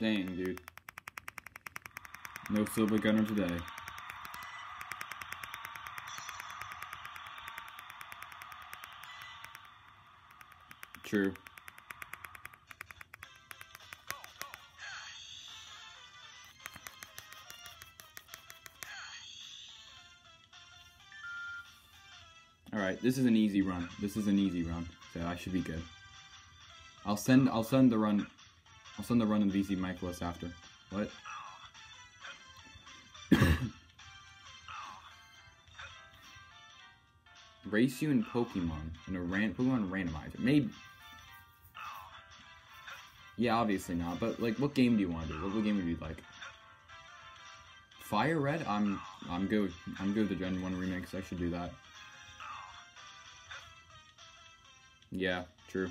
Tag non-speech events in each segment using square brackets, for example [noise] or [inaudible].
Dang, dude. No silver gunner today. True. Alright, this is an easy run. This is an easy run, so I should be good. I'll send I'll send the run I'll send the run in VC Michaelis after. What? [coughs] Race you in Pokemon in a ran Pokemon randomizer. Maybe Yeah, obviously not, but like what game do you want to do? What, what game would you like? Fire Red? I'm I'm good. I'm good with the Gen 1 remix. I should do that. Yeah, true.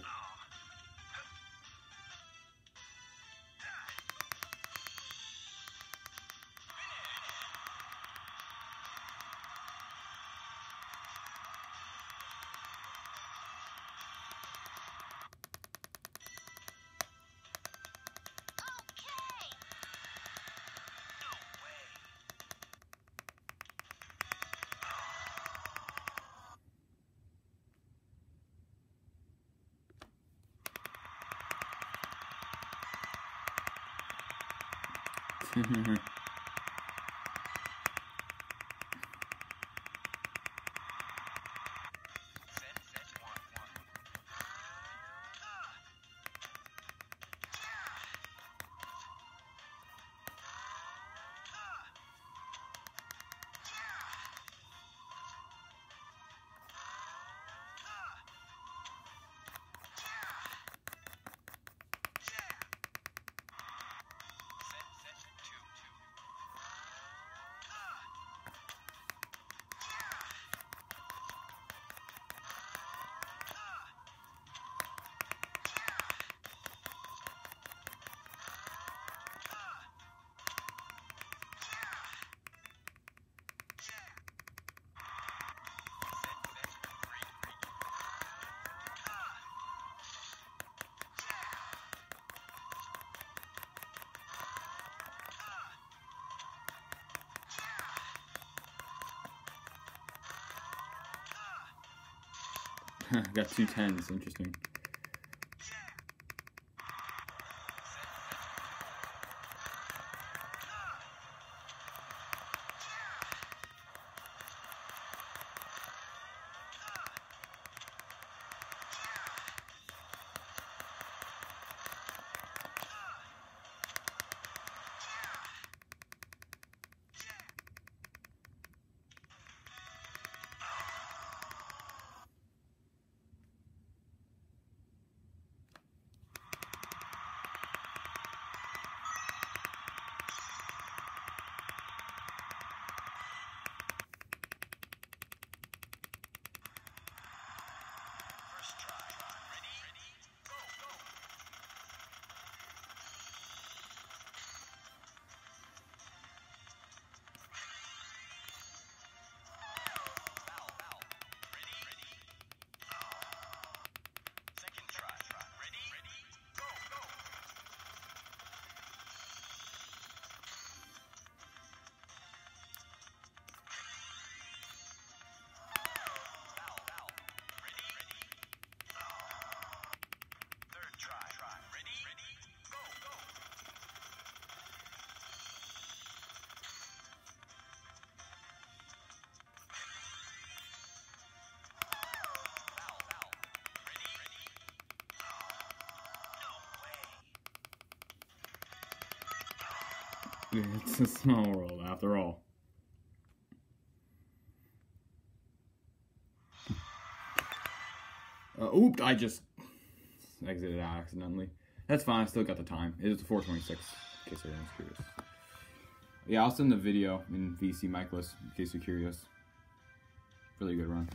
Mm-hmm. [laughs] Got two tens. Interesting. It's a small world, after all. Uh, oop, I just exited out accidentally. That's fine, I still got the time. It is 426, in case anyone's curious. Yeah, I'll send the video in VC Michaelis, in case you're curious. Really good run.